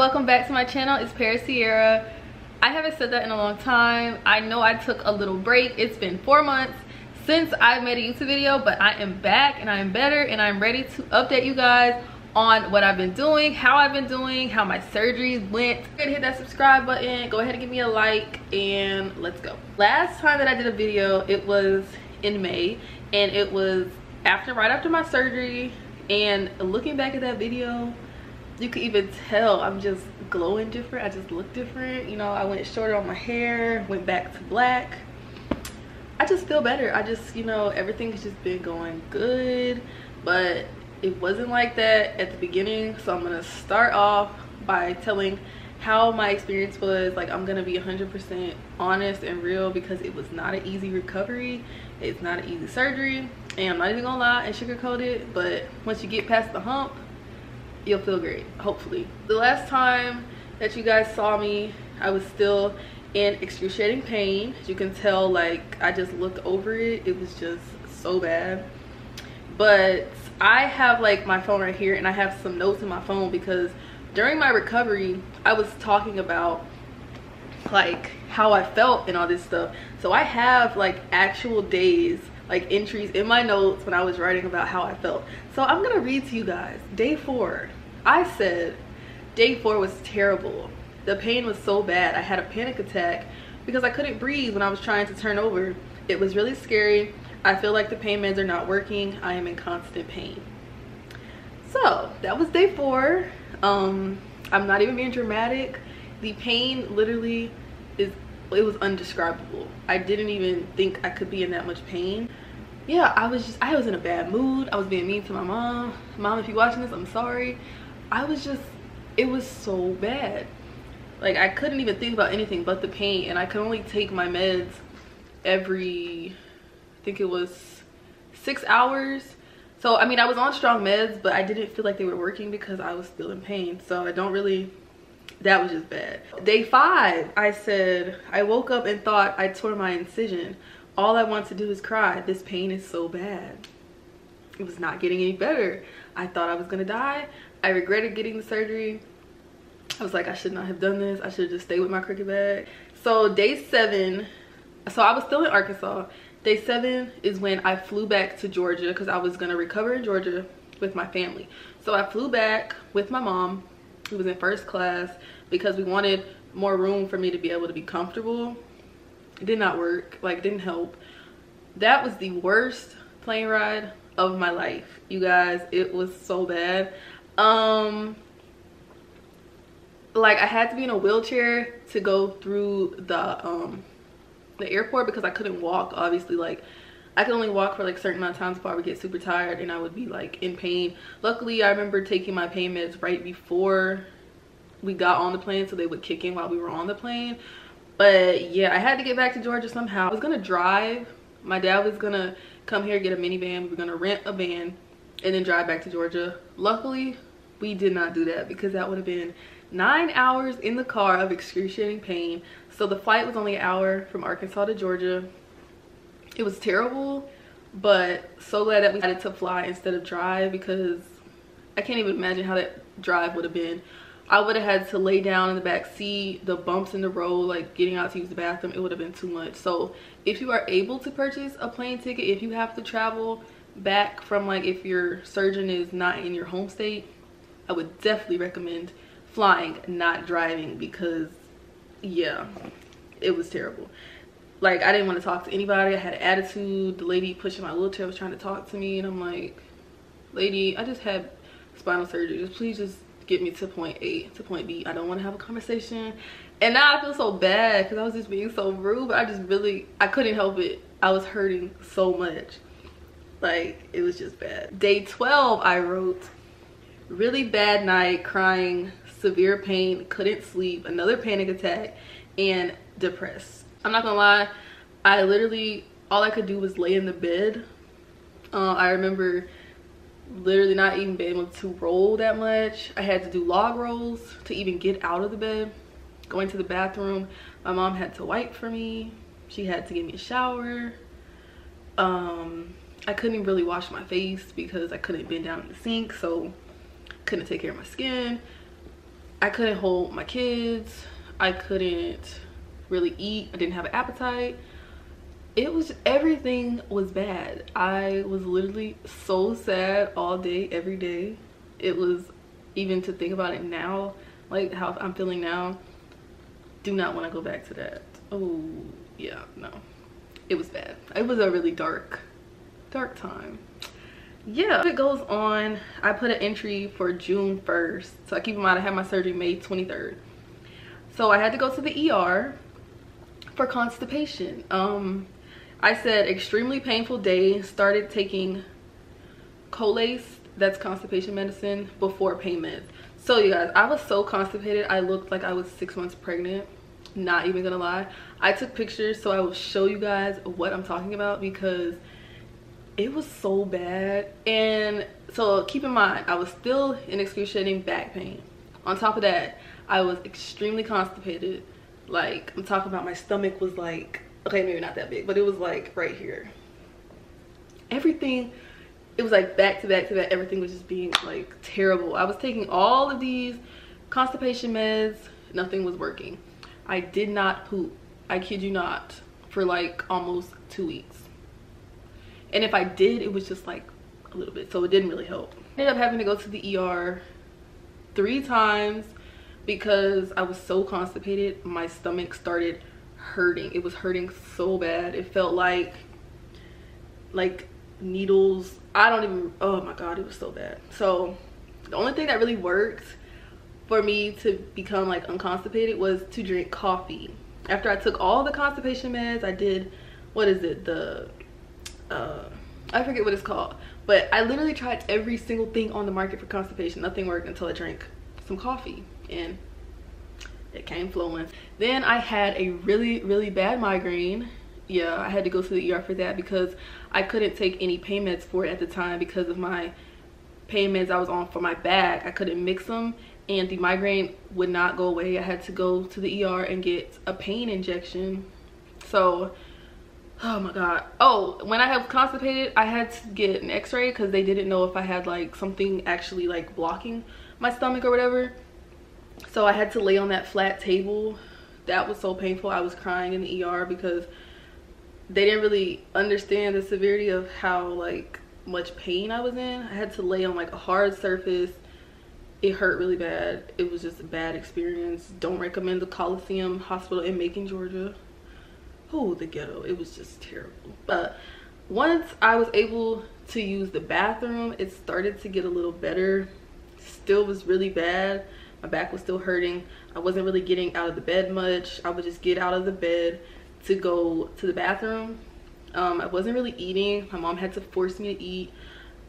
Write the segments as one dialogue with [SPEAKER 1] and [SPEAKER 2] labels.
[SPEAKER 1] welcome back to my channel. It's paris sierra. I haven't said that in a long time. I know i took a little break. It's been four months since i made a youtube video but i am back and i am better and i'm ready to update you guys on what i've been doing how i've been doing how my surgeries went. Go hit that subscribe button. Go ahead and give me a like and let's go. Last time that i did a video it was in may and it was after right after my surgery. And looking back at that video you could even tell i'm just glowing different. I just look different. You know i went shorter on my hair went back to black. I just feel better. I just you know everything's just been going good. But it wasn't like that at the beginning. So i'm gonna start off by telling how my experience was. Like i'm gonna be 100 percent honest and real because it was not an easy recovery. It's not an easy surgery. And i'm not even gonna lie and sugarcoat it. But once you get past the hump you'll feel great hopefully. The last time that you guys saw me i was still in excruciating pain. As you can tell like i just looked over it. It was just so bad. But i have like my phone right here and i have some notes in my phone because during my recovery i was talking about like how i felt and all this stuff. So i have like actual days like entries in my notes when I was writing about how I felt. So I'm gonna read to you guys. Day four, I said, day four was terrible. The pain was so bad. I had a panic attack because I couldn't breathe when I was trying to turn over. It was really scary. I feel like the pain meds are not working. I am in constant pain. So that was day four. Um, I'm not even being dramatic. The pain literally is it was undescribable i didn't even think i could be in that much pain yeah i was just i was in a bad mood i was being mean to my mom mom if you're watching this i'm sorry i was just it was so bad. Like i couldn't even think about anything but the pain and i could only take my meds every i think it was six hours. So i mean i was on strong meds but i didn't feel like they were working because i was still in pain. So i don't really that was just bad. Day five i said i woke up and thought i tore my incision. All i want to do is cry. This pain is so bad. It was not getting any better. I thought i was gonna die i regretted getting the surgery. I was like i should not have done this. I should just stay with my cricket bag so day seven so i was still in arkansas. Day seven is when i flew back to georgia because i was gonna recover in georgia with my family. So i flew back with my mom. Who was in first class because we wanted more room for me to be able to be comfortable. It did not work like didn't help. That was the worst plane ride of my life. You guys it was so bad um like i had to be in a wheelchair to go through the um the airport because i couldn't walk obviously. Like I could only walk for like certain amount of times before I would get super tired and I would be like in pain. Luckily, I remember taking my pain meds right before we got on the plane so they would kick in while we were on the plane. But yeah i had to get back to georgia somehow. I was gonna drive. My dad was gonna come here get a minivan. We were gonna rent a van and then drive back to georgia. Luckily we did not do that because that would have been nine hours in the car of excruciating pain. So the flight was only an hour from arkansas to georgia. It was terrible but so glad that we had to fly instead of drive because i can't even imagine how that drive would have been. I would have had to lay down in the back seat, the bumps in the road, like getting out to use the bathroom, it would have been too much. So if you are able to purchase a plane ticket, if you have to travel back from like if your surgeon is not in your home state, I would definitely recommend flying, not driving because yeah, it was terrible. Like I didn't want to talk to anybody. I had an attitude. The lady pushing my wheelchair was trying to talk to me and I'm like, lady, I just had spinal surgery. Just please just get me to point A to point B. I don't want to have a conversation. And now I feel so bad because I was just being so rude, but I just really, I couldn't help it. I was hurting so much. Like, it was just bad. Day 12, I wrote, really bad night, crying, severe pain, couldn't sleep, another panic attack, and depressed. I'm not gonna lie, I literally, all I could do was lay in the bed. Uh, I remember literally not even being able to roll that much. I had to do log rolls to even get out of the bed. Going to the bathroom, my mom had to wipe for me. She had to give me a shower. Um, I couldn't really wash my face because I couldn't bend down in the sink, so couldn't take care of my skin. I couldn't hold my kids. I couldn't really eat. I didn't have an appetite. It was everything was bad. I was literally so sad all day, every day. It was even to think about it now, like how I'm feeling now. Do not want to go back to that. Oh, yeah, no. It was bad. It was a really dark, dark time. Yeah it goes on. I put an entry for june 1st so i keep in mind i had my surgery may 23rd so i had to go to the er for constipation. Um i said extremely painful day started taking colace that's constipation medicine before payment. So you guys i was so constipated i looked like i was six months pregnant not even gonna lie. I took pictures so i will show you guys what i'm talking about because it was so bad. And so keep in mind i was still in excruciating back pain. On top of that i was extremely constipated. Like i'm talking about my stomach was like okay maybe not that big but it was like right here. Everything it was like back to back to back everything was just being like terrible. I was taking all of these constipation meds nothing was working. I did not poop. I kid you not for like almost two weeks and if i did it was just like a little bit. So it didn't really help. I ended up having to go to the er three times because i was so constipated my stomach started hurting. It was hurting so bad. It felt like like needles. I don't even oh my god it was so bad. So the only thing that really worked for me to become like unconstipated was to drink coffee. After i took all the constipation meds i did what is it the uh, I forget what it's called. But I literally tried every single thing on the market for constipation. Nothing worked until I drank some coffee and it came flowing. Then I had a really, really bad migraine. Yeah, I had to go to the ER for that because I couldn't take any pain meds for it at the time because of my pain meds I was on for my back. I couldn't mix them and the migraine would not go away. I had to go to the ER and get a pain injection. So oh my god. Oh when i have constipated i had to get an x-ray because they didn't know if i had like something actually like blocking my stomach or whatever. So i had to lay on that flat table. That was so painful. I was crying in the er because they didn't really understand the severity of how like much pain i was in. I had to lay on like a hard surface. It hurt really bad. It was just a bad experience. Don't recommend the coliseum hospital in macon georgia oh the ghetto? It was just terrible. But once i was able to use the bathroom it started to get a little better. Still was really bad. My back was still hurting. I wasn't really getting out of the bed much. I would just get out of the bed to go to the bathroom. Um, i wasn't really eating. My mom had to force me to eat.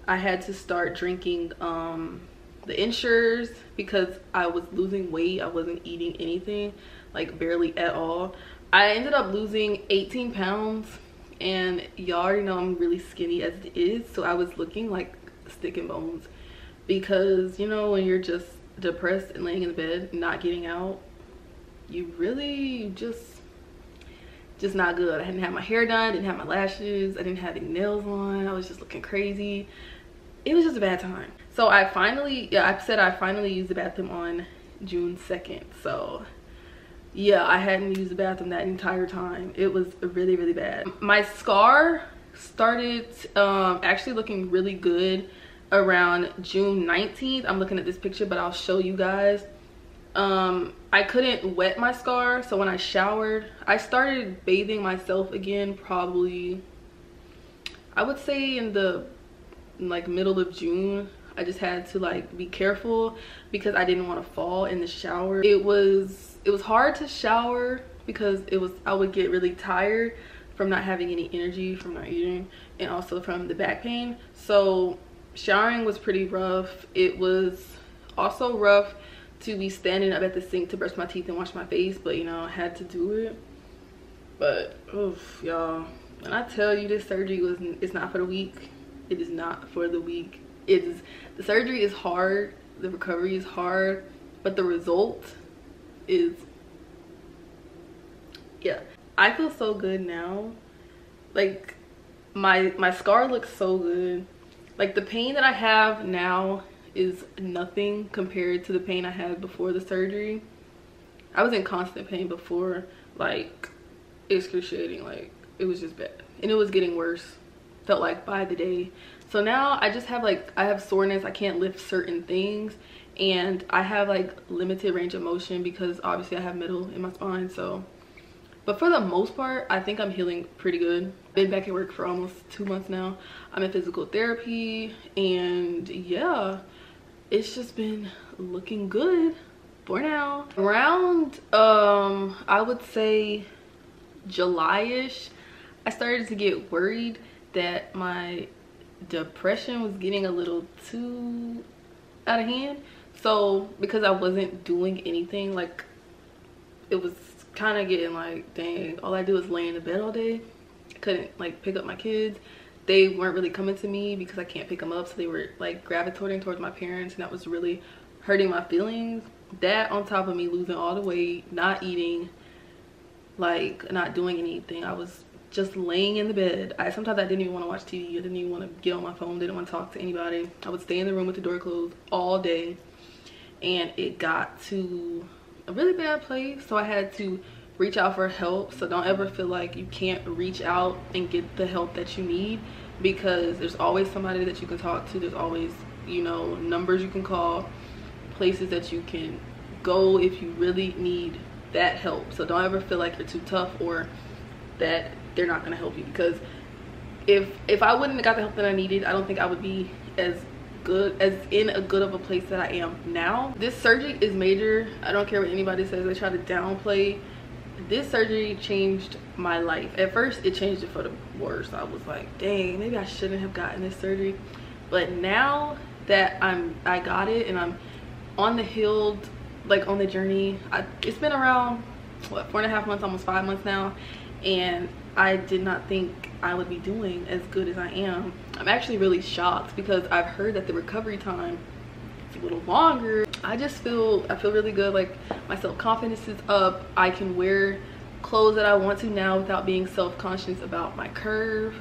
[SPEAKER 1] I had to start drinking um, the Ensures because i was losing weight. I wasn't eating anything like barely at all I ended up losing 18 pounds and y'all already know I'm really skinny as it is so I was looking like stick and bones. Because you know when you're just depressed and laying in the bed not getting out you really just just not good. I hadn't had my hair done didn't have my lashes I didn't have any nails on I was just looking crazy. It was just a bad time. So I finally yeah I said I finally used the bathroom on June 2nd so yeah i hadn't used the bathroom that entire time. It was really really bad. My scar started um, actually looking really good around june 19th i'm looking at this picture but i'll show you guys. Um, i couldn't wet my scar so when i showered i started bathing myself again probably i would say in the like middle of june. I just had to like be careful because i didn't want to fall in the shower. It was it was hard to shower because it was I would get really tired from not having any energy from not eating and also from the back pain. So showering was pretty rough. It was also rough to be standing up at the sink to brush my teeth and wash my face but you know I had to do it. But oof y'all. When I tell you this surgery was it's not for the weak it is not for the weak. It is the surgery is hard the recovery is hard but the result is yeah i feel so good now like my my scar looks so good like the pain that i have now is nothing compared to the pain I had before the surgery. I was in constant pain before, like excruciating, like it was just bad. And it was getting worse, felt like by the day. So now I just have like, I have soreness, I can't lift certain things and I have like limited range of motion because obviously I have metal in my spine so. But for the most part I think I'm healing pretty good. Been back at work for almost two months now. I'm in physical therapy and yeah it's just been looking good for now. Around um I would say July-ish I started to get worried that my depression was getting a little too out of hand so because i wasn't doing anything like it was kind of getting like dang all i do is lay in the bed all day. Couldn't like pick up my kids. They weren't really coming to me because i can't pick them up so they were like gravitating towards my parents and that was really hurting my feelings. That on top of me losing all the weight not eating like not doing anything. I was just laying in the bed. I sometimes i didn't even want to watch tv i didn't even want to get on my phone. Didn't want to talk to anybody. I would stay in the room with the door closed all day and it got to a really bad place so i had to reach out for help. So don't ever feel like you can't reach out and get the help that you need because there's always somebody that you can talk to. There's always you know numbers you can call places that you can go if you really need that help. So don't ever feel like you're too tough or that they're not going to help you because if if i wouldn't have got the help that i needed i don't think i would be as good as in a good of a place that i am now. This surgery is major. I don't care what anybody says. They try to downplay. This surgery changed my life. At first it changed it for the worse. I was like dang maybe i shouldn't have gotten this surgery. But now that i'm i got it and i'm on the healed like on the journey I, it's been around what four and a half months almost five months now. And I did not think I would be doing as good as I am. I'm actually really shocked because I've heard that the recovery time is a little longer. I just feel, I feel really good. Like my self-confidence is up. I can wear clothes that I want to now without being self-conscious about my curve.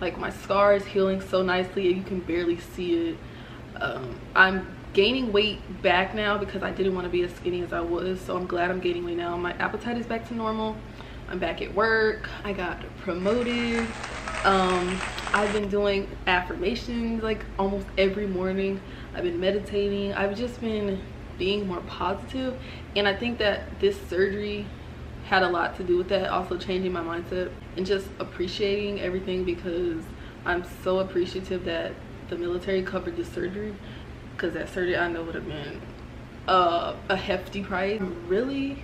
[SPEAKER 1] Like my scar is healing so nicely and you can barely see it. Um, I'm gaining weight back now because I didn't want to be as skinny as I was. So I'm glad I'm gaining weight now. My appetite is back to normal I'm back at work. I got promoted. Um, I've been doing affirmations like almost every morning. I've been meditating. I've just been being more positive and I think that this surgery had a lot to do with that also changing my mindset and just appreciating everything because I'm so appreciative that the military covered this surgery because that surgery I know would have been uh, a hefty price. I'm really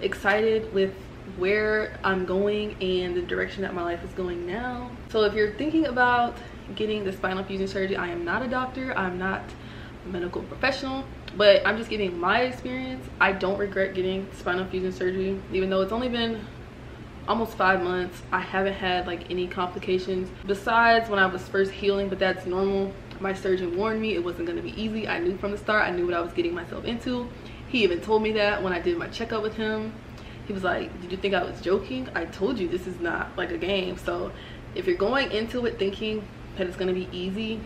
[SPEAKER 1] excited with where I'm going and the direction that my life is going now. So if you're thinking about getting the spinal fusion surgery, I am not a doctor, I'm not a medical professional, but I'm just giving my experience. I don't regret getting spinal fusion surgery, even though it's only been almost five months. I haven't had like any complications besides when I was first healing, but that's normal. My surgeon warned me it wasn't gonna be easy. I knew from the start, I knew what I was getting myself into. He even told me that when I did my checkup with him he was like did you think i was joking? I told you this is not like a game. So if you're going into it thinking that it's going to be easy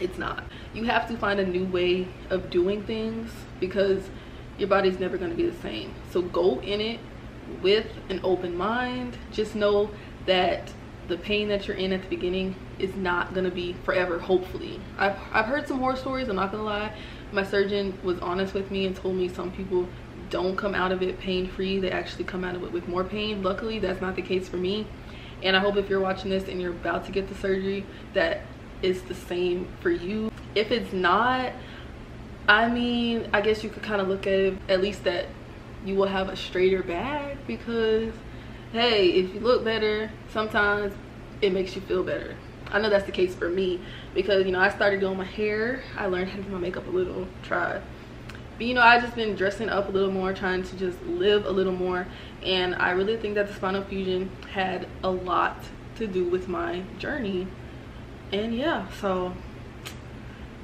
[SPEAKER 1] it's not. You have to find a new way of doing things because your body's never going to be the same. So go in it with an open mind. Just know that the pain that you're in at the beginning is not going to be forever hopefully. I've, I've heard some horror stories i'm not gonna lie. My surgeon was honest with me and told me some people don't come out of it pain-free they actually come out of it with more pain. Luckily that's not the case for me. And i hope if you're watching this and you're about to get the surgery that it's the same for you. If it's not i mean i guess you could kind of look at it at least that you will have a straighter back because hey if you look better sometimes it makes you feel better. I know that's the case for me because you know i started doing my hair. I learned how to do my makeup a little try but you know i just been dressing up a little more trying to just live a little more. And i really think that the spinal fusion had a lot to do with my journey. And yeah so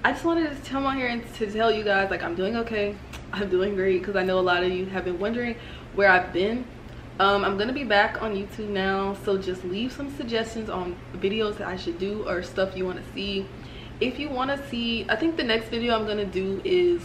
[SPEAKER 1] i just wanted to come on here and to tell you guys like i'm doing okay. I'm doing great because i know a lot of you have been wondering where i've been. Um, i'm gonna be back on youtube now so just leave some suggestions on videos that i should do or stuff you want to see. If you want to see i think the next video i'm gonna do is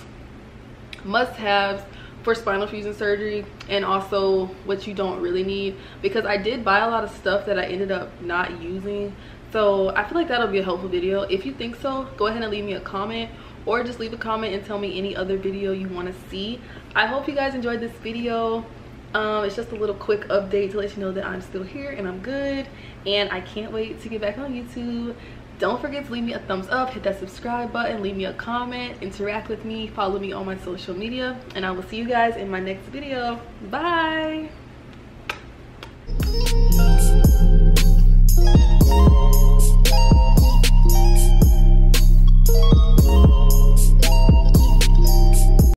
[SPEAKER 1] must-haves for spinal fusion surgery and also what you don't really need. Because i did buy a lot of stuff that i ended up not using. So i feel like that'll be a helpful video. If you think so go ahead and leave me a comment or just leave a comment and tell me any other video you want to see. I hope you guys enjoyed this video. Um, it's just a little quick update to let you know that i'm still here and i'm good. And i can't wait to get back on youtube don't forget to leave me a thumbs up hit that subscribe button leave me a comment interact with me follow me on my social media and i will see you guys in my next video. Bye